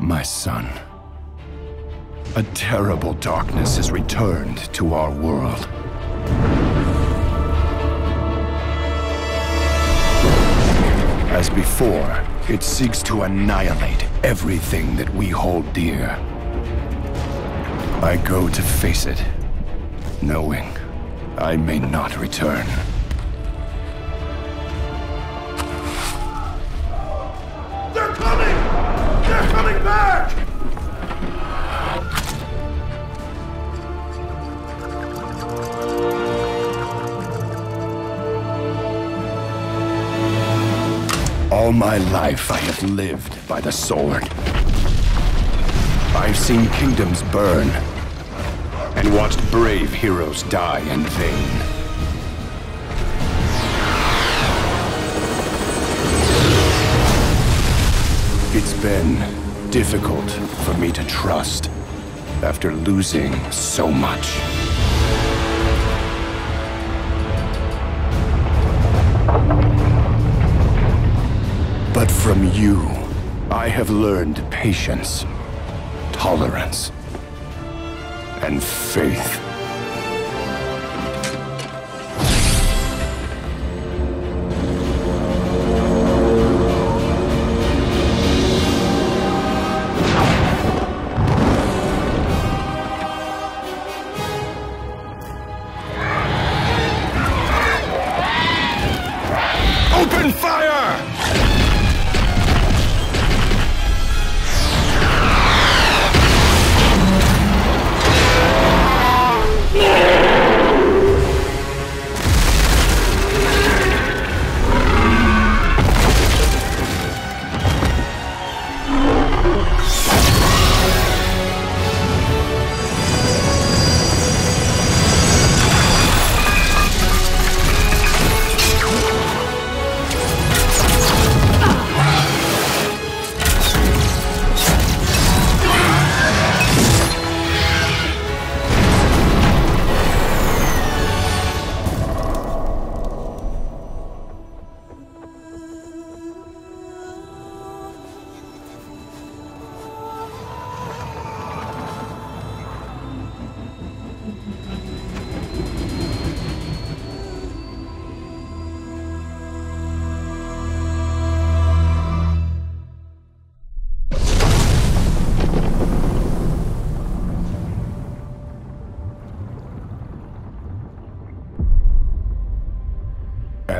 My son. A terrible darkness has returned to our world. As before, it seeks to annihilate everything that we hold dear. I go to face it, knowing I may not return. Coming back! All my life I have lived by the sword. I've seen kingdoms burn and watched brave heroes die in vain. It's been difficult for me to trust after losing so much. But from you, I have learned patience, tolerance, and faith.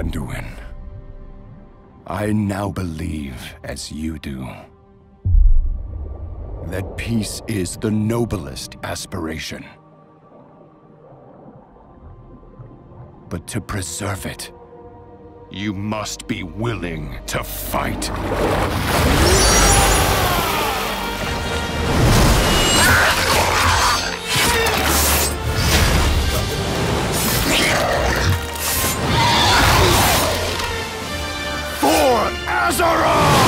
Anduin, I now believe, as you do, that peace is the noblest aspiration. But to preserve it, you must be willing to fight. Lazarus!